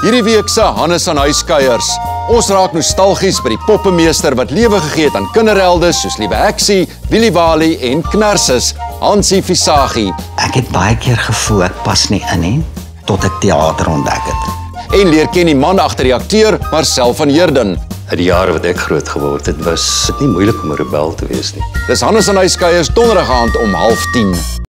Hierdie week se Hannes aan huiskuiers. Ons raak nostalgies by die poppemeester wat lewe gegee het aan kinderhelde soos Liewe Heksie, Willie Wally en Knarsus, Hansie Visagie Ek het baie keer gevoel ek pas nie in nie tot ek teater ontdek het. en leer ken die man agter die akteur Marcel van Heerden. uit die jare wat ek groot geword het, was dit nie moeilik om 'n rebel te wees nie. Dis Hannes aan huiskuiers donderdag aand om 09:30.